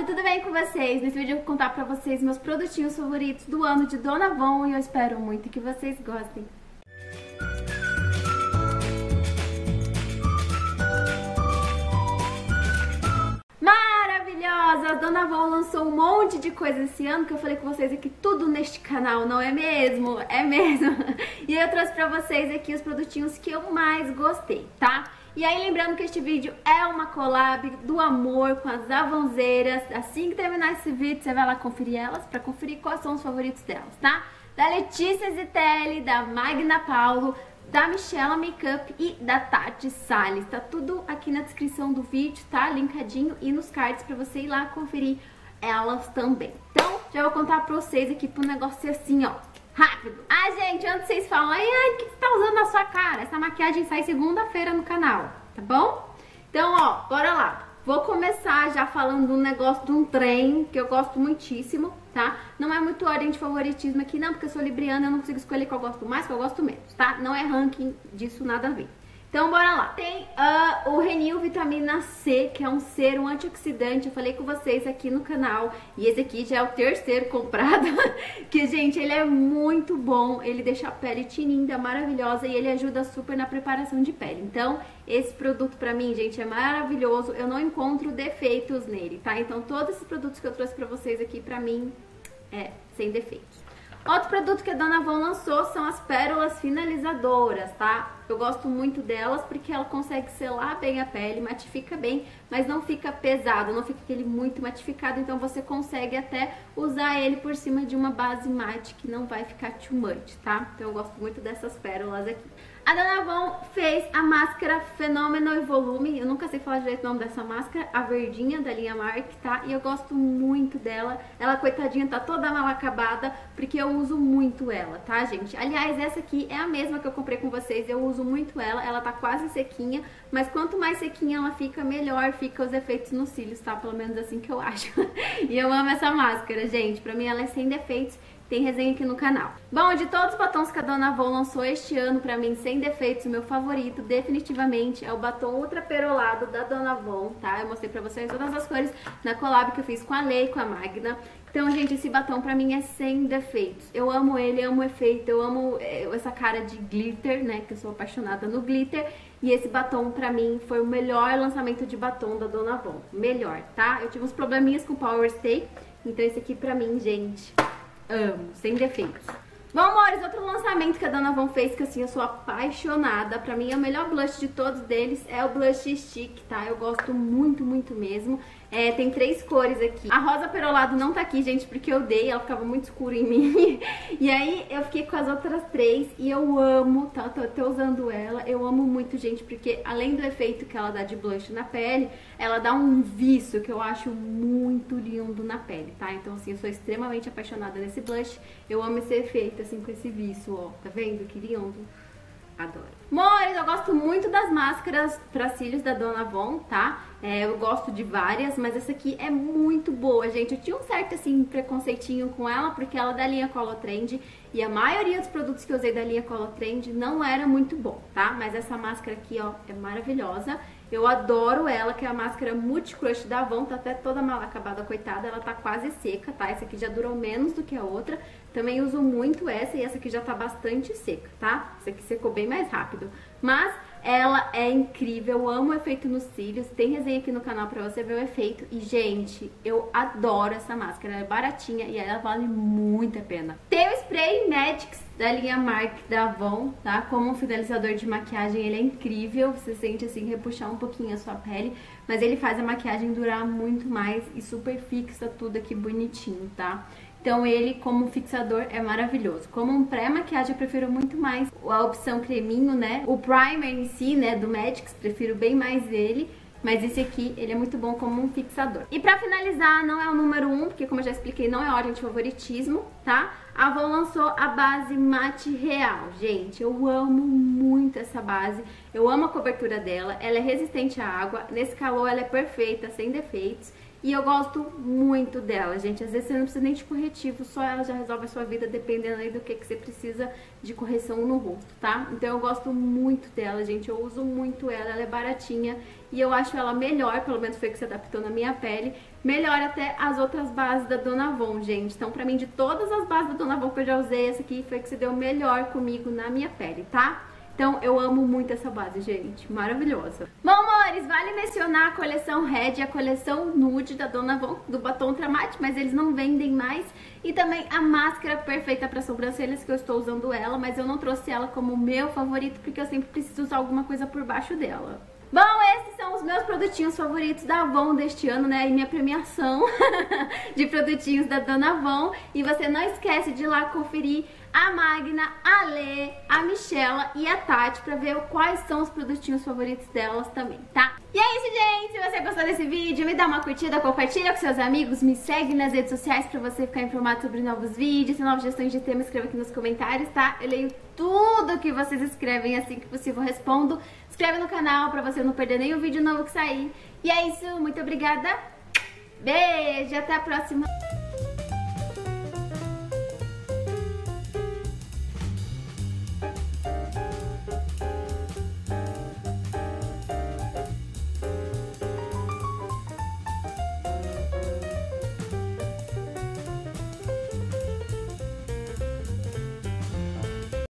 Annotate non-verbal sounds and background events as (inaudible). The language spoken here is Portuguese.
mundo, tudo bem com vocês? Nesse vídeo eu vou contar pra vocês meus produtinhos favoritos do ano de Dona Von e eu espero muito que vocês gostem. Von lançou um monte de coisa esse ano que eu falei com vocês aqui tudo neste canal, não é mesmo? É mesmo! (laughs) E eu trouxe pra vocês aqui os produtinhos que eu mais gostei, tá? E aí lembrando que este vídeo é uma collab do amor com as avonzeiras. Assim que terminar esse vídeo, você vai lá conferir elas para conferir quais são os favoritos delas, tá? Da Letícia Zitelli, da Magna Paulo, da Michela Makeup e da Tati Salles. Tá tudo aqui na descrição do vídeo, tá? Linkadinho e nos cards para você ir lá conferir elas também. Então, já vou contar pra vocês aqui pro negócio ser assim, ó rápido. Ah, gente, antes vocês falam, ai, o que você tá usando na sua cara? Essa maquiagem sai segunda-feira no canal, tá bom? Então, ó, bora lá. Vou começar já falando de um negócio de um trem que eu gosto muitíssimo, tá? Não é muito ordem de favoritismo aqui, não, porque eu sou libriana, eu não consigo escolher qual eu gosto mais, qual eu gosto menos, tá? Não é ranking disso, nada a ver. Então, bora lá. Tem uh, o Renil Vitamina C, que é um ser, um antioxidante. Eu falei com vocês aqui no canal. E esse aqui já é o terceiro comprado. (laughs) que, gente, ele é muito bom. Ele deixa a pele tininda, maravilhosa. E ele ajuda super na preparação de pele. Então, esse produto pra mim, gente, é maravilhoso. Eu não encontro defeitos nele, tá? Então, todos esses produtos que eu trouxe pra vocês aqui, pra mim, é sem defeitos. Outro produto que a Dona Von lançou são as pérolas finalizadoras, tá? Eu gosto muito delas porque ela consegue selar bem a pele, matifica bem, mas não fica pesado, não fica aquele muito matificado, então você consegue até usar ele por cima de uma base mate que não vai ficar too much, tá? Então eu gosto muito dessas pérolas aqui. A Dona Von fez a máscara Fenômeno e Volume, eu nunca sei falar direito o nome dessa máscara, a verdinha da linha Mark, tá? E eu gosto muito dela, ela coitadinha tá toda mal acabada, porque eu uso muito ela, tá gente? Aliás, essa aqui é a mesma que eu comprei com vocês, eu uso muito ela, ela tá quase sequinha, mas quanto mais sequinha ela fica, melhor fica os efeitos nos cílios, tá? Pelo menos assim que eu acho. (laughs) e eu amo essa máscara, gente, pra mim ela é sem defeitos, tem resenha aqui no canal. Bom, de todos os batons que a Dona Avon lançou este ano, pra mim, sem defeitos, o meu favorito, definitivamente, é o batom ultra perolado da Dona Avon, tá? Eu mostrei pra vocês todas as cores na collab que eu fiz com a Lei, com a Magna. Então, gente, esse batom pra mim é sem defeitos. Eu amo ele, amo o efeito, eu amo eh, essa cara de glitter, né? Que eu sou apaixonada no glitter. E esse batom, pra mim, foi o melhor lançamento de batom da Dona Avon. Melhor, tá? Eu tive uns probleminhas com o Power Stay. Então, esse aqui, pra mim, gente, amo, sem defeitos. Bom, amores, outro lançamento que a Dona Von fez, que assim, eu sou apaixonada. Pra mim, o melhor blush de todos deles é o Blush Stick, tá? Eu gosto muito, muito mesmo. É, tem três cores aqui. A rosa perolado não tá aqui, gente, porque eu dei, ela ficava muito escura em mim. (laughs) e aí eu fiquei com as outras três e eu amo, tá? Tô, tô usando ela. Eu amo muito, gente, porque além do efeito que ela dá de blush na pele, ela dá um viço que eu acho muito lindo na pele, tá? Então, assim, eu sou extremamente apaixonada nesse blush. Eu amo esse efeito, assim, com esse viço, ó. Tá vendo? Que lindo. Adoro. Mores, eu gosto muito das máscaras pra cílios da Dona Von, tá? É, eu gosto de várias, mas essa aqui é muito boa, gente. Eu tinha um certo, assim, preconceitinho com ela, porque ela é da linha Colotrend. E a maioria dos produtos que eu usei da linha Colotrend não era muito bom, tá? Mas essa máscara aqui, ó, é maravilhosa. Eu adoro ela, que é a máscara Multi Crush da Avon, tá até toda mal acabada, coitada, ela tá quase seca, tá? Essa aqui já durou menos do que a outra. Também uso muito essa e essa aqui já tá bastante seca, tá? Essa aqui secou bem mais rápido. Mas ela é incrível, eu amo o efeito nos cílios, tem resenha aqui no canal pra você ver o efeito. E, gente, eu adoro essa máscara, ela é baratinha e ela vale muito a pena. Tem o spray Magix da linha Mark da Avon, tá? Como um finalizador de maquiagem, ele é incrível, você sente assim, repuxar um pouquinho a sua pele, mas ele faz a maquiagem durar muito mais e super fixa tudo aqui bonitinho, tá? Então ele como fixador é maravilhoso. Como um pré-maquiagem eu prefiro muito mais a opção creminho, né? O primer em si, né, do Magix, prefiro bem mais ele. Mas esse aqui, ele é muito bom como um fixador. E pra finalizar, não é o número 1, um, porque como eu já expliquei, não é ordem de favoritismo, tá? A Avon lançou a base Mate Real. Gente, eu amo muito essa base. Eu amo a cobertura dela. Ela é resistente à água. Nesse calor, ela é perfeita, sem defeitos. E eu gosto muito dela, gente. Às vezes você não precisa nem de corretivo, só ela já resolve a sua vida, dependendo aí do que, que você precisa de correção no rosto, tá? Então eu gosto muito dela, gente. Eu uso muito ela, ela é baratinha e eu acho ela melhor, pelo menos foi que se adaptou na minha pele, melhor até as outras bases da Dona Von, gente. Então, pra mim, de todas as bases da Dona Von que eu já usei, essa aqui foi que se deu melhor comigo na minha pele, tá? Então eu amo muito essa base, gente. Maravilhosa. Bom, amores, vale mencionar a coleção Red e a coleção Nude da Dona Von, do batom Tramate, mas eles não vendem mais. E também a máscara perfeita para sobrancelhas, que eu estou usando ela, mas eu não trouxe ela como meu favorito, porque eu sempre preciso usar alguma coisa por baixo dela. Bom, esses são os meus produtinhos favoritos da Avon deste ano, né? E minha premiação (laughs) de produtinhos da Dona Avon. E você não esquece de ir lá conferir a Magna, a Lê, a Michela e a Tati pra ver quais são os produtinhos favoritos delas também, tá? E é isso, gente! Se você gostou desse vídeo, me dá uma curtida, compartilha com seus amigos, me segue nas redes sociais pra você ficar informado sobre novos vídeos, novas gestões de tema, escreva aqui nos comentários, tá? Eu leio tudo que vocês escrevem, assim que possível respondo. Inscreve no canal pra você não perder nenhum vídeo novo que sair. E é isso, muito obrigada, beijo, até a próxima!